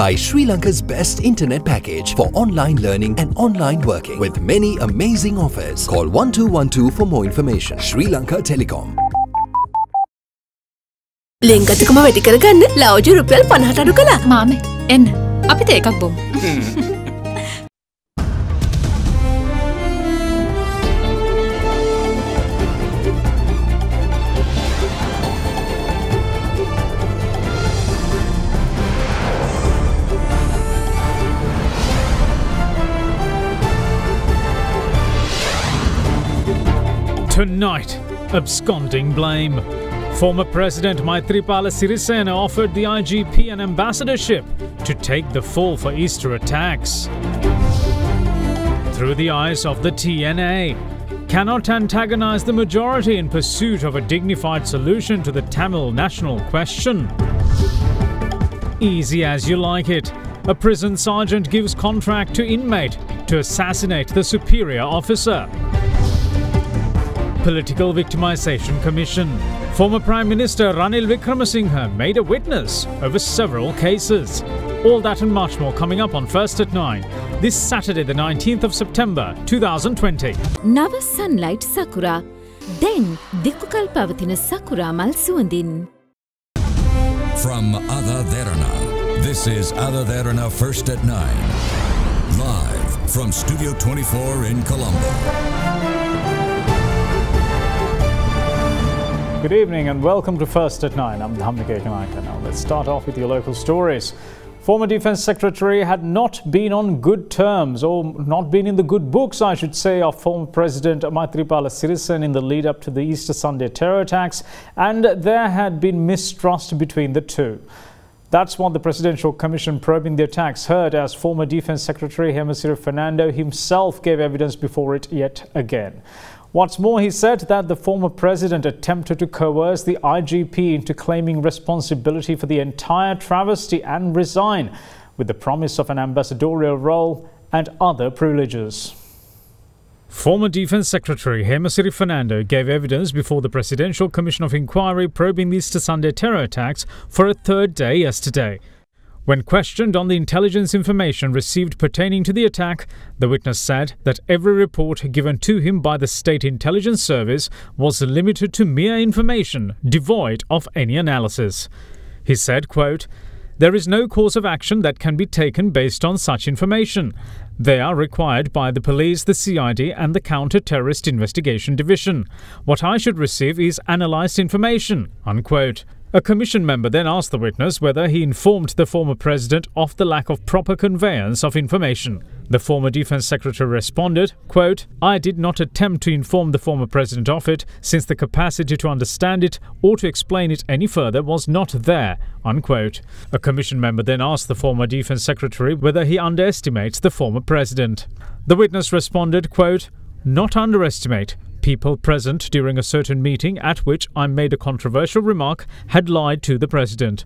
by Sri Lanka's best internet package for online learning and online working with many amazing offers. Call 1212 for more information. Sri Lanka Telecom. ලෙංගතකම වැඩි කරගන්න ලෞජ රුපියල් පනහට අඩු කලා මාමේ එන්න අපිට ඒකක් බොමු. Tonight, absconding blame. Former President Maithripala Sirisena offered the IGP an ambassadorship to take the fall for Easter attacks. Through the eyes of the TNA, cannot antagonize the majority in pursuit of a dignified solution to the Tamil national question. Easy as you like it. A prison sergeant gives contract to inmate to assassinate the superior officer. Political Victimization Commission. Former Prime Minister Ranil Wickremesinghe made a witness over several cases. All that and much more coming up on First at 9, this Saturday the 19th of September 2020. Nava Sunlight Sakura. Then, dikukal Pavathina Sakura Mal Suandin. From Ada Derana, this is Ada Derana First at 9. Live from Studio 24 in Colombo. Good evening and welcome to First at 9. I'm Dhamnike Kanaika. Now let's start off with your local stories. Former Defence Secretary had not been on good terms, or not been in the good books, I should say, of former President Maithripala Sirisena in the lead up to the Easter Sunday terror attacks, and there had been mistrust between the two. That's what the Presidential Commission probing the attacks heard as former Defence Secretary Hemasiri Fernando himself gave evidence before it yet again. What's more, he said that the former president attempted to coerce the IGP into claiming responsibility for the entire travesty and resign, with the promise of an ambassadorial role and other privileges. Former Defense Secretary Hemasiri Fernando gave evidence before the Presidential Commission of Inquiry probing the Easter Sunday terror attacks for a third day yesterday. When questioned on the intelligence information received pertaining to the attack, the witness said that every report given to him by the State Intelligence Service was limited to mere information, devoid of any analysis. He said, quote, there is no course of action that can be taken based on such information. They are required by the police, the CID, and the Counter Terrorist Investigation Division. What I should receive is analysed information. Unquote. A commission member then asked the witness whether he informed the former president of the lack of proper conveyance of information. The former defense secretary responded, quote, I did not attempt to inform the former president of it since the capacity to understand it or to explain it any further was not there, unquote. A commission member then asked the former defense secretary whether he underestimates the former president. The witness responded, quote, not underestimate, people present during a certain meeting at which I made a controversial remark had lied to the president.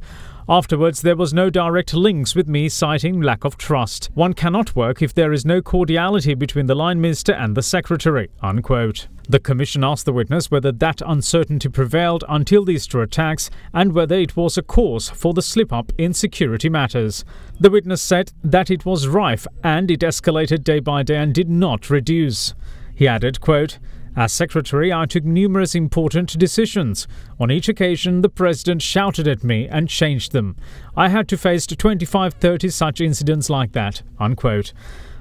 Afterwards, there was no direct links with me citing lack of trust. One cannot work if there is no cordiality between the line minister and the secretary. Unquote. The commission asked the witness whether that uncertainty prevailed until the Easter attacks and whether it was a cause for the slip up in security matters. The witness said that it was rife and it escalated day by day and did not reduce. He added, quote, as secretary, I took numerous important decisions. On each occasion, the president shouted at me and changed them. I had to face 25 30 such incidents like that. Unquote.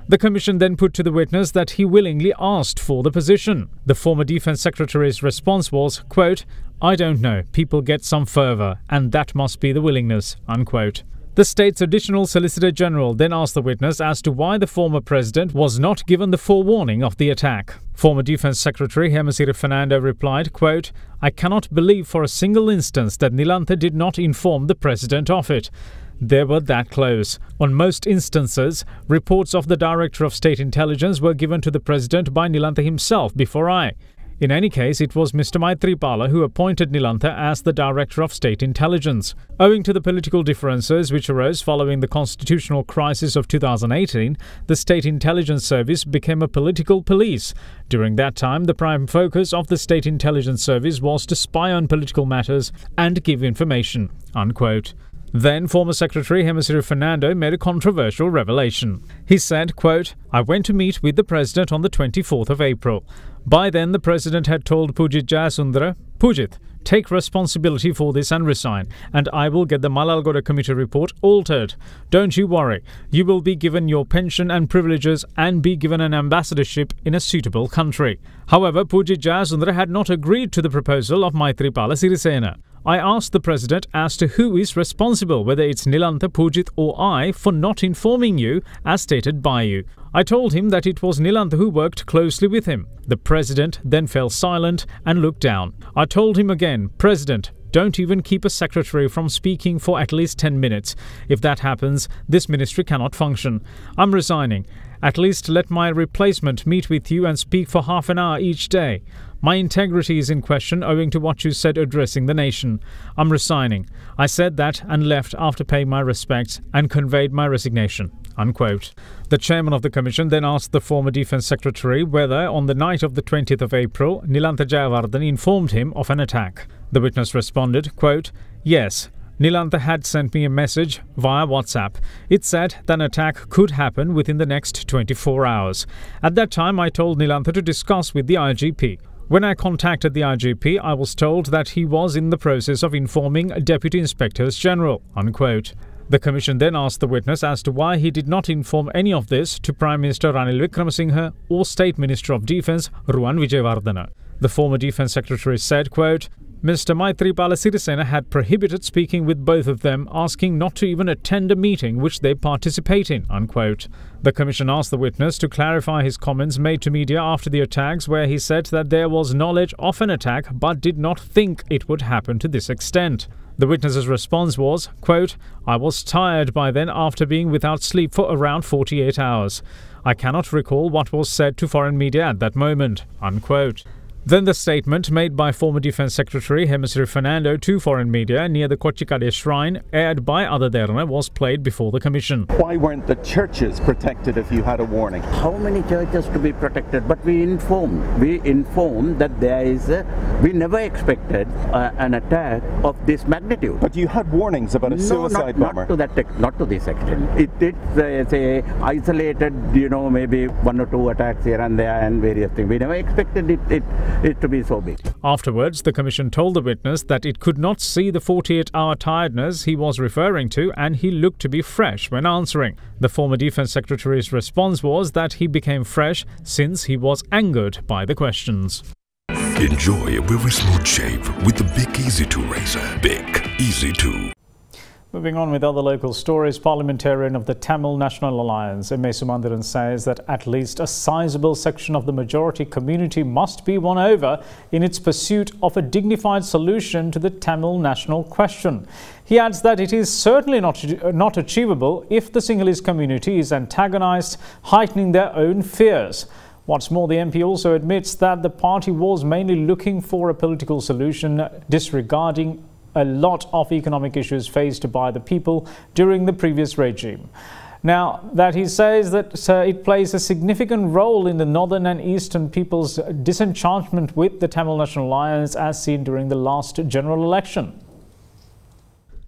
The commission then put to the witness that he willingly asked for the position. The former defense secretary's response was, quote, I don't know, people get some fervor, and that must be the willingness, unquote. The state's additional solicitor general then asked the witness as to why the former president was not given the forewarning of the attack. Former Defense Secretary Hemasiri Fernando replied, quote, I cannot believe for a single instance that Nilantha did not inform the president of it. They were that close. On most instances, reports of the Director of State Intelligence were given to the President by Nilantha himself before I. In any case, it was Mr. Maithripala who appointed Nilantha as the Director of State Intelligence. Owing to the political differences which arose following the constitutional crisis of 2018, the State Intelligence Service became a political police. During that time, the prime focus of the State Intelligence Service was to spy on political matters and give information. Unquote. Then former Secretary Hemasiri Fernando made a controversial revelation. He said, quote, I went to meet with the President on the 24th of April. By then, the President had told Pujit Jayasundara, Pujit, take responsibility for this and resign, and I will get the Malalgoda committee report altered. Don't you worry. You will be given your pension and privileges and be given an ambassadorship in a suitable country. However, Pujit Jayasundara had not agreed to the proposal of Maithripala Sirisena. I asked the president as to who is responsible, whether it's Nilantha, Pujit, or I, for not informing you, as stated by you. I told him that it was Nilantha who worked closely with him. The president then fell silent and looked down. I told him again, President, don't even keep a secretary from speaking for at least 10 minutes. If that happens, this ministry cannot function. I'm resigning. At least let my replacement meet with you and speak for half an hour each day. My integrity is in question owing to what you said addressing the nation. I'm resigning. I said that and left after paying my respects and conveyed my resignation. Unquote. The chairman of the commission then asked the former defense secretary whether, on the night of the 20th of April, Nilantha Jayawardene informed him of an attack. The witness responded, quote, Yes, Nilantha had sent me a message via WhatsApp. It said that an attack could happen within the next 24 hours. At that time, I told Nilantha to discuss with the IGP. When I contacted the IGP, I was told that he was in the process of informing Deputy Inspectors General. Unquote. The Commission then asked the witness as to why he did not inform any of this to Prime Minister Ranil Wickremesinghe or State Minister of Defence Ruwan Wijewardena. The former Defence Secretary said, quote, Mr. Maithripala Sirisena had prohibited speaking with both of them, asking not to even attend a meeting which they participate in. Unquote. The Commission asked the witness to clarify his comments made to media after the attacks, where he said that there was knowledge of an attack but did not think it would happen to this extent. The witness's response was, quote, I was tired by then after being without sleep for around 48 hours. I cannot recall what was said to foreign media at that moment. Unquote. Then the statement made by former Defense Secretary Hemasiri Fernando to foreign media near the Kochikade shrine, aired by Ada Derana, was played before the commission. Why weren't the churches protected if you had a warning? How many churches to be protected? But we informed. We informed that there is. A, we never expected uh, an attack of this magnitude. But you had warnings about a no, suicide not, bomber. Not to that. Tech, not to this extent. It did uh, say isolated. You know, maybe one or two attacks here and there and various things. We never expected it. it it to be so big. Afterwards, the Commission told the witness that it could not see the 48 hour tiredness he was referring to and he looked to be fresh when answering. The former Defense Secretary's response was that he became fresh since he was angered by the questions. Enjoy a very smooth shave with the Bic Easy 2 razor. Bic Easy 2. Moving on with other local stories, parliamentarian of the Tamil National Alliance, M.A. Sumanthiran says that at least a sizable section of the majority community must be won over in its pursuit of a dignified solution to the Tamil national question. He adds that it is certainly not, not achievable if the Sinhalese community is antagonized, heightening their own fears. What's more, the MP also admits that the party was mainly looking for a political solution, disregarding a lot of economic issues faced by the people during the previous regime. Now, that he says that uh, it plays a significant role in the northern and eastern people's disenchantment with the Tamil National Alliance as seen during the last general election.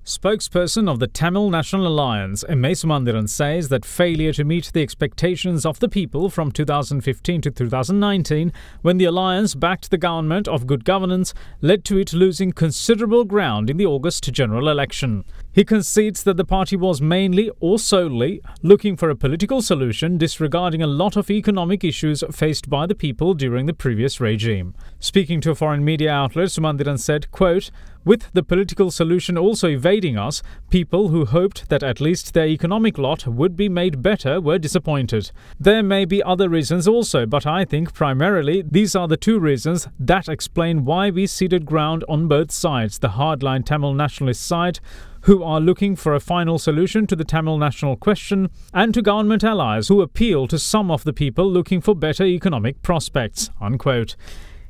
Spokesperson of the Tamil National Alliance, M.A. Sumanthiran, says that failure to meet the expectations of the people from 2015 to 2019, when the alliance backed the government of good governance, led to it losing considerable ground in the August general election. He concedes that the party was mainly or solely looking for a political solution, disregarding a lot of economic issues faced by the people during the previous regime. Speaking to a foreign media outlet, Sumanthiran said, quote, with the political solution also evading us, people who hoped that at least their economic lot would be made better were disappointed. There may be other reasons also, but I think primarily these are the two reasons that explain why we ceded ground on both sides the hardline Tamil nationalist side, who are looking for a final solution to the Tamil national question, and to government allies who appeal to some of the people looking for better economic prospects. Unquote.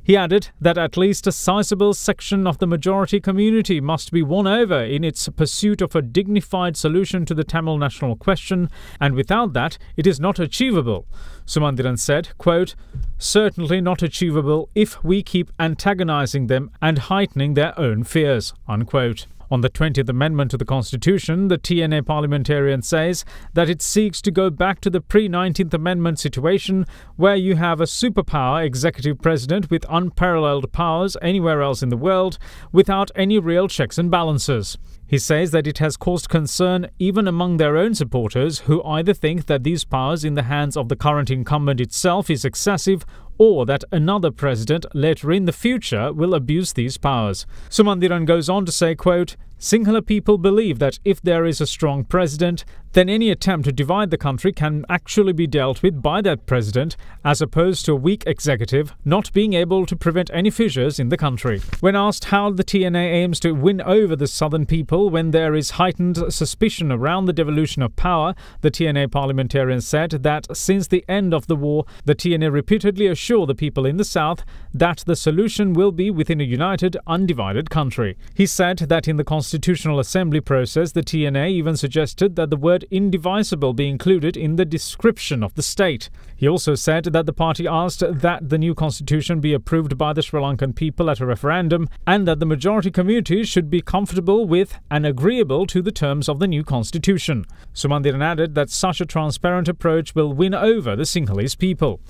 He added that at least a sizable section of the majority community must be won over in its pursuit of a dignified solution to the Tamil national question, and without that, it is not achievable. Sumanthiran said, quote, Certainly not achievable if we keep antagonizing them and heightening their own fears. Unquote. On the 20th Amendment to the Constitution, the TNA parliamentarian says that it seeks to go back to the pre 19th Amendment situation where you have a superpower executive president with unparalleled powers anywhere else in the world without any real checks and balances. He says that it has caused concern even among their own supporters who either think that these powers in the hands of the current incumbent itself is excessive or that another president later in the future will abuse these powers. Sumanthiran goes on to say, quote, Sinhala people believe that if there is a strong president, then any attempt to divide the country can actually be dealt with by that president, as opposed to a weak executive not being able to prevent any fissures in the country. When asked how the TNA aims to win over the southern people when there is heightened suspicion around the devolution of power, the TNA parliamentarian said that since the end of the war, the TNA repeatedly assured the people in the south that the solution will be within a united, undivided country. He said that in the Constitutional Assembly process, the TNA even suggested that the word indivisible be included in the description of the state. He also said that the party asked that the new constitution be approved by the Sri Lankan people at a referendum and that the majority communities should be comfortable with and agreeable to the terms of the new constitution. Sumanthiran added that such a transparent approach will win over the Sinhalese people.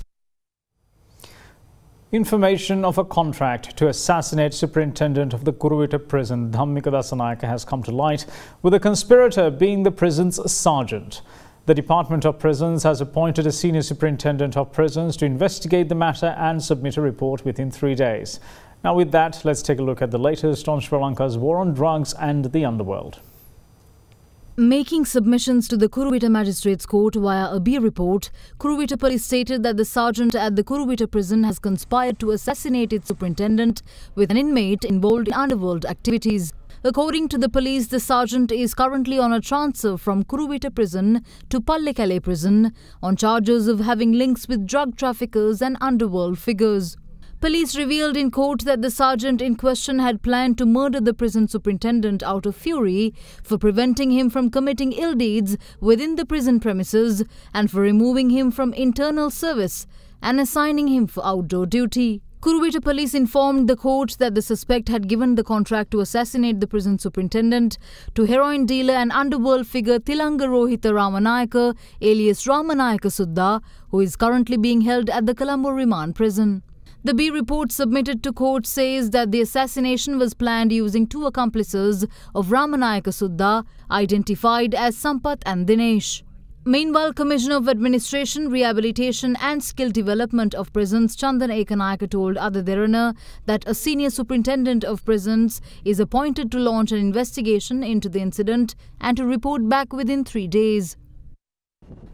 Information of a contract to assassinate superintendent of the Kuruvita prison Dhammika Dasanayaka has come to light, with the conspirator being the prison's sergeant. The Department of Prisons has appointed a senior superintendent of prisons to investigate the matter and submit a report within three days. Now with that, let's take a look at the latest on Sri Lanka's war on drugs and the underworld. Making submissions to the Kuruvita Magistrates Court via a B report, Kuruvita police stated that the sergeant at the Kuruvita prison has conspired to assassinate its superintendent with an inmate involved in underworld activities. According to the police, the sergeant is currently on a transfer from Kuruvita prison to Pallekele prison on charges of having links with drug traffickers and underworld figures. Police revealed in court that the sergeant in question had planned to murder the prison superintendent out of fury for preventing him from committing ill deeds within the prison premises and for removing him from internal service and assigning him for outdoor duty. Kuruvita police informed the court that the suspect had given the contract to assassinate the prison superintendent to heroin dealer and underworld figure Tilanga Rohita Ramanayaka alias Ramanayaka Sudda, who is currently being held at the Colombo prison. The B report submitted to court says that the assassination was planned using two accomplices of Ramanayaka Sudda, identified as Sampath and Dinesh. Meanwhile, Commissioner of Administration, Rehabilitation and Skill Development of Prisons Chandan Ekanayaka told Ada Derana that a senior superintendent of prisons is appointed to launch an investigation into the incident and to report back within three days.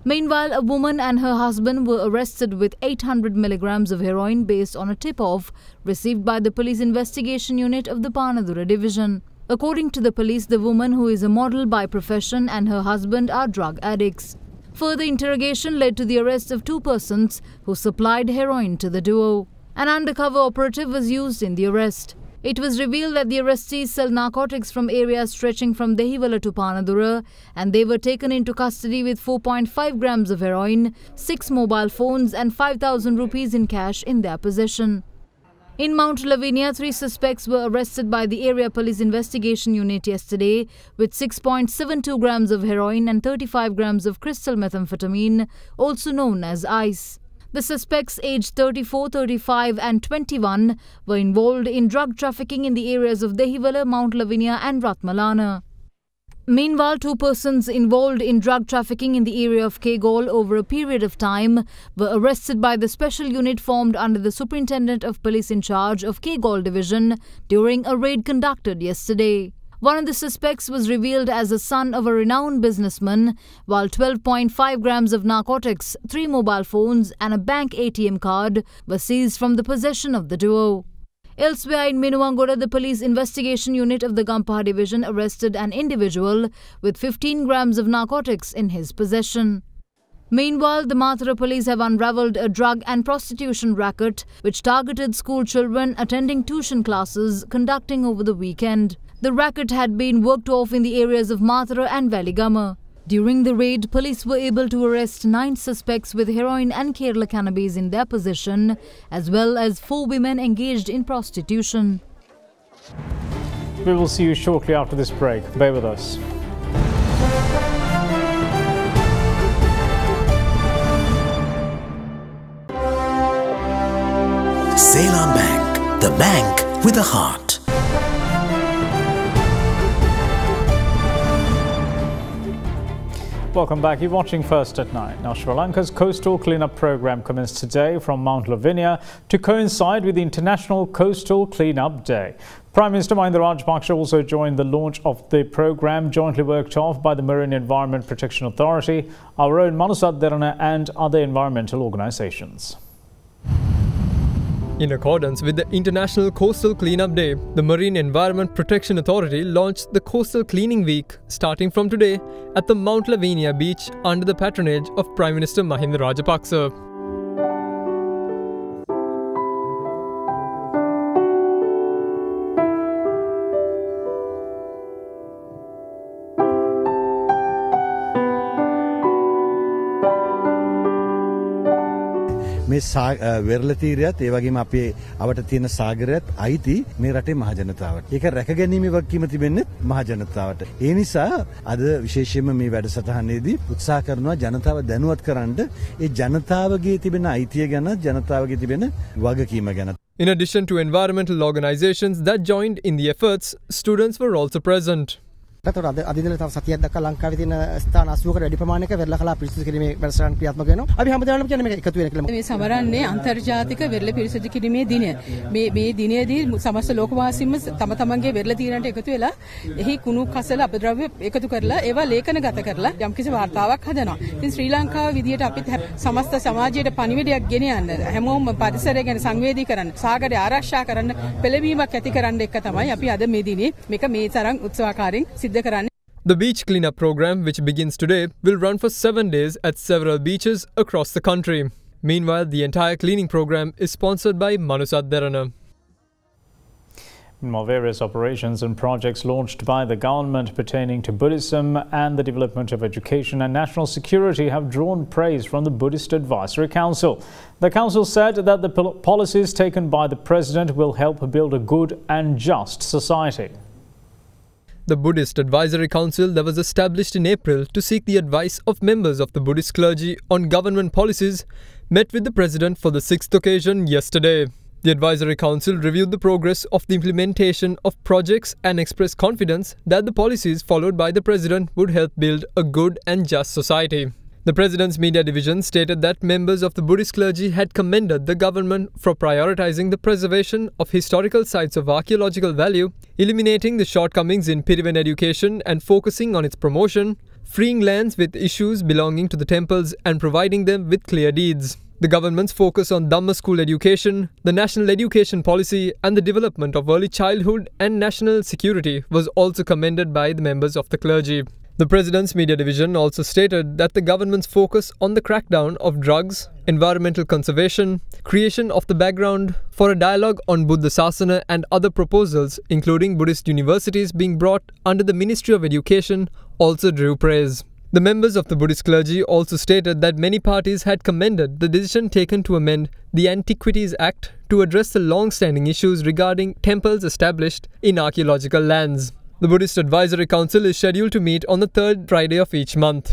Meanwhile, a woman and her husband were arrested with 800 milligrams of heroin based on a tip-off received by the police investigation unit of the Panadura division. According to the police, the woman, who is a model by profession, and her husband are drug addicts. Further interrogation led to the arrest of two persons who supplied heroin to the duo. An undercover operative was used in the arrest. It was revealed that the arrestees sell narcotics from areas stretching from Dehiwala to Panadura and they were taken into custody with 4.5 grams of heroin, 6 mobile phones and 5000 rupees in cash in their possession. In Mount Lavinia, three suspects were arrested by the area police investigation unit yesterday with 6.72 grams of heroin and 35 grams of crystal methamphetamine, also known as ice. The suspects aged 34, 35 and 21 were involved in drug trafficking in the areas of Dehiwala, Mount Lavinia and Ratmalana. Meanwhile, two persons involved in drug trafficking in the area of Kegalle over a period of time were arrested by the special unit formed under the Superintendent of Police in charge of Kegalle Division during a raid conducted yesterday. One of the suspects was revealed as the son of a renowned businessman, while 12.5 grams of narcotics, three mobile phones, and a bank ATM card were seized from the possession of the duo. Elsewhere in Minuwangoda, the police investigation unit of the Gampaha division arrested an individual with 15 grams of narcotics in his possession. Meanwhile, the Matara police have unravelled a drug and prostitution racket which targeted school children attending tuition classes conducting over the weekend. The racket had been worked off in the areas of Matara and Weligama. During the raid, police were able to arrest nine suspects with heroin and Kerala cannabis in their possession, as well as four women engaged in prostitution. We will see you shortly after this break. Bear with us. Ceylon Bank, the bank with a heart. Welcome back. You're watching First at Night. Now, Sri Lanka's coastal cleanup program commenced today from Mount Lavinia to coincide with the International Coastal Cleanup Day. Prime Minister Mahinda Rajapaksa also joined the launch of the program jointly worked off by the Marine Environment Protection Authority, our own Manusath Derana and other environmental organizations. In accordance with the International Coastal Cleanup Day, the Marine Environment Protection Authority launched the Coastal Cleaning Week starting from today at the Mount Lavinia beach under the patronage of Prime Minister Mahinda Rajapaksa. වෙරල තීරයත් ඒ වගේම අපේ අවට තියෙන සාගරයත් අයිති මේ රටේ මහජනතාවට. ඒක රැකගැනීමේ වගකීම තිබෙන්නේ මහජනතාවට. ඒ නිසා අද විශේෂයෙන්ම මේ වැඩසටහනේදී උත්සාහ කරනවා ජනතාව දැනුවත් කරන්න ඒ ජනතාවගේ තිබෙන අයිතිය ගැන ජනතාවගේ තිබෙන වගකීම ගැන. In addition to environmental organizations that joined in the efforts, students were also present. තොර අද අදිනල තව සතියක් දක්වා ලංකාවේ තියෙන ස්ථාන 80කට වැඩි ප්‍රමාණයක වෙරළ කලා පිරිසිදු කිරීමේ වැඩසටහන් ක්‍රියාත්මක වෙනවා. අපි හැමදාම කියන්නේ මේක එකතු වෙන කියලා. මේ සමරන්නේ අන්තර්ජාතික වෙරළ පිරිසිදු කිරීමේ දිනය. මේ මේ දිනයේදී සමස්ත ලෝකවාසීන්ම තම තමන්ගේ වෙරළ තීරණයට එකතු වෙලා එහි කුණු කසල අපද්‍රව්‍ය එකතු කරලා ඒවා ලේඛනගත කරලා යම්කිසි වාර්තාවක් හදනවා. ඉතින් ශ්‍රී ලංකාව විදියට අපිත් සමස්ත සමාජයට පණිවිඩයක් ගෙන යන්න හැමෝම පරිසරය ගැන සංවේදී කරන්න, සාගරය ආරක්ෂා කරන්න පෙළඹීමක් ඇති කරන්න එක තමයි අපි අද මේ දිනේ මේක මේ තරම් උත්සාහකාරයෙන් The beach cleanup program, which begins today, will run for seven days at several beaches across the country. Meanwhile, the entire cleaning program is sponsored by Manusath Derana. Meanwhile, various operations and projects launched by the government pertaining to Buddhism and the development of education and national security have drawn praise from the Buddhist Advisory Council. The council said that the policies taken by the president will help build a good and just society. The Buddhist Advisory Council that was established in April to seek the advice of members of the Buddhist clergy on government policies met with the President for the sixth occasion yesterday. The Advisory Council reviewed the progress of the implementation of projects and expressed confidence that the policies followed by the President would help build a good and just society. The President's media division stated that members of the Buddhist clergy had commended the government for prioritizing the preservation of historical sites of archaeological value, eliminating the shortcomings in Pirivan education and focusing on its promotion, freeing lands with issues belonging to the temples and providing them with clear deeds. The government's focus on Dhamma school education, the national education policy, and the development of early childhood and national security was also commended by the members of the clergy. The President's media division also stated that the government's focus on the crackdown of drugs, environmental conservation, creation of the background for a dialogue on Buddha Sasana and other proposals, including Buddhist universities being brought under the Ministry of Education, also drew praise. The members of the Buddhist clergy also stated that many parties had commended the decision taken to amend the Antiquities Act to address the long standing issues regarding temples established in archaeological lands. The Buddhist Advisory Council is scheduled to meet on the third Friday of each month.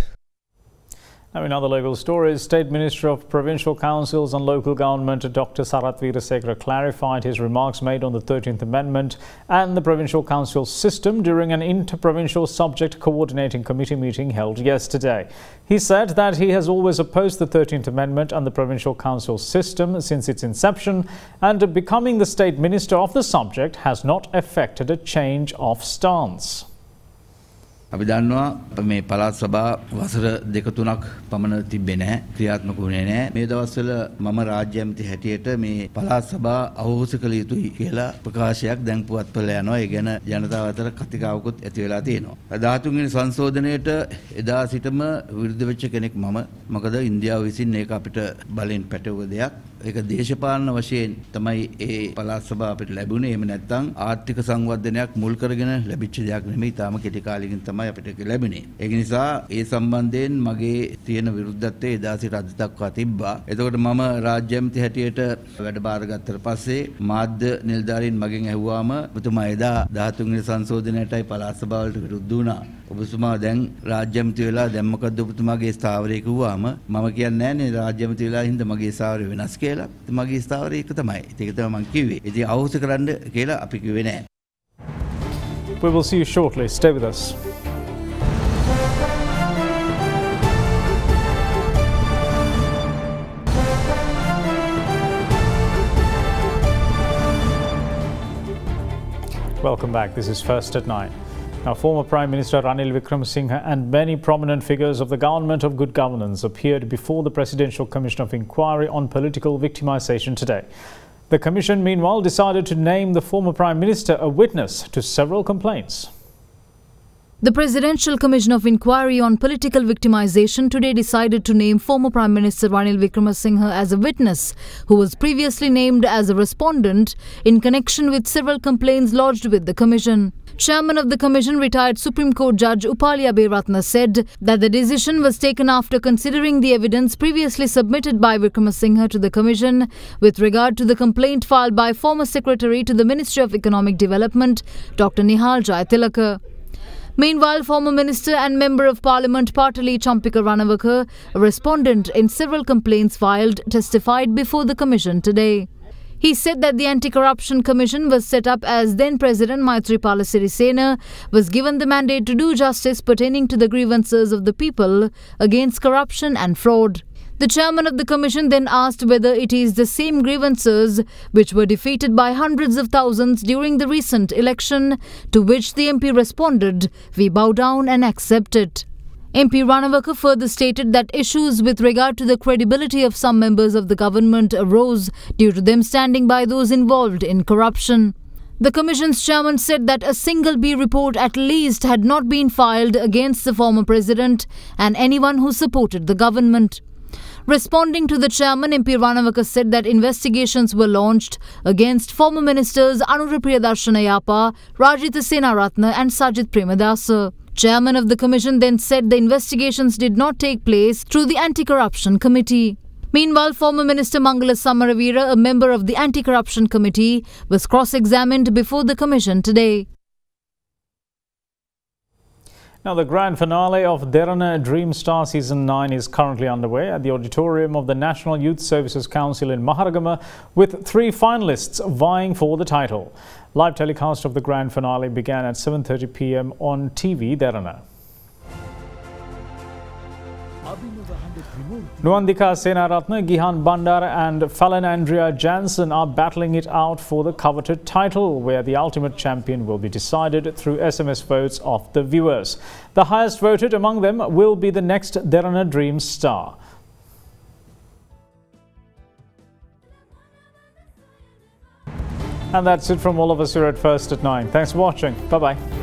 Now, in other local stories, State Minister of Provincial Councils and Local Government Dr. Sarath Veerasekara clarified his remarks made on the 13th Amendment and the Provincial Council system during an inter-provincial subject coordinating committee meeting held yesterday. He said that he has always opposed the 13th Amendment and the Provincial Council system since its inception and becoming the State Minister of the subject has not affected a change of stance. අපි දන්නවා මේ පළාත් සභා වසර දෙක තුනක් පමණ තිබ්බේ නැහැ ක්‍රියාත්මක වුණේ නැහැ මේ දවස්වල මම රාජ්‍ය ඇමති හැටියට මේ පළාත් සභා අවහොස කළ යුතුයි කියලා ප්‍රකාශයක් දැන් පුවත්පත යනවා. ඒ ගැන ජනතාව අතර කතිකාවකුත් ඇති වෙලා තියෙනවා. 13 වෙනි සංශෝධනයේට එදා සිටම විරුද්ධ වෙච්ච කෙනෙක් මම. මොකද ඉන්දියාව විසින් ඒක අපිට බලෙන් පැටවුව දෙයක්. ඒක දේශපාලන වශයෙන් තමයි ඒ පළාත් සභාව අපිට ලැබුණේ. එහෙම නැත්නම් ආර්ථික සංවර්ධනයක් මුල් කරගෙන ලැබිච්ච දෙයක් නෙමෙයි. තාම කෙටි කාලෙකින් තමයි තමයි අපිට ලැබුණේ. ඒක නිසා ඒ සම්බන්ධයෙන් මගේ තියෙන විරුද්ධත්වය එදා සිට අද දක්වා තිබ්බා. එතකොට මම රාජ්‍ය ඇමති හැටියට වැඩ බාරගත්තට පස්සේ මාධ්‍ය නිලධාරීන් මගෙන් ඇහුවාම ඔබතුමා එදා 13 වෙනි සංශෝධනයටයි පළාත් සභාවලට විරුද්ධ වුණා. ඔබතුමා දැන් රාජ්‍ය ඇමති වෙලා දැන් මොකද්ද ඔබතුමාගේ ස්ථාවරය කිව්වාම මම කියන්නේ නැහැ නේ රාජ්‍ය ඇමති වෙලා හින්දා මගේ ස්ථාවරය වෙනස් කියලා. මගේ ස්ථාවරය එක තමයි. ඒක තමයි මම කිව්වේ. ඉතින් අවශ්‍ය කරන්න කියලා අපි කිව්වේ නැහැ. We will see you shortly. Stay with us. Welcome back. This is First at Nine. Now, former Prime Minister Ranil Wickremesinghe and many prominent figures of the government of good governance appeared before the Presidential Commission of Inquiry on Political Victimization today. The Commission, meanwhile, decided to name the former Prime Minister a witness to several complaints. The Presidential Commission of Inquiry on Political Victimization today decided to name former Prime Minister Ranil Wickremesinghe as a witness, who was previously named as a respondent in connection with several complaints lodged with the Commission. Chairman of the Commission, retired Supreme Court Judge Upali Abeyratne said that the decision was taken after considering the evidence previously submitted by Wickremesinghe to the Commission with regard to the complaint filed by former Secretary to the Ministry of Economic Development, Dr. Nihal Jayathilaka. Meanwhile, former Minister and Member of Parliament Patali Champika Ranawaka, a respondent in several complaints filed, testified before the Commission today. He said that the Anti-Corruption Commission was set up as then President Maithripala Sirisena was given the mandate to do justice pertaining to the grievances of the people against corruption and fraud. The chairman of the commission then asked whether it is the same grievances which were defeated by hundreds of thousands during the recent election, to which the MP responded, We bow down and accept it. MP Ranawaka further stated that issues with regard to the credibility of some members of the government arose due to them standing by those involved in corruption. The Commission's chairman said that a single B report at least had not been filed against the former president and anyone who supported the government. Responding to the chairman, MP Ranawaka said that investigations were launched against former ministers Anurupriya Darshanayapa, Rajitha Senaratne and Sajith Premadasa. Chairman of the commission then said the investigations did not take place through the Anti-Corruption Committee. Meanwhile, former Minister Mangala Samaraweera, a member of the Anti-Corruption Committee, was cross-examined before the commission today. Now, the grand finale of Derana Dream Star Season 9 is currently underway at the auditorium of the National Youth Services Council in Maharagama, with three finalists vying for the title. Live telecast of the grand finale began at 7.30 p.m. on TV Derana. Nuandika Senaratna, Gihan Bandar and Fallon Andrea Jansen are battling it out for the coveted title, where the ultimate champion will be decided through SMS votes of the viewers. The highest voted among them will be the next Derana Dream star. And that's it from all of us here at First at 9. Thanks for watching. Bye-bye.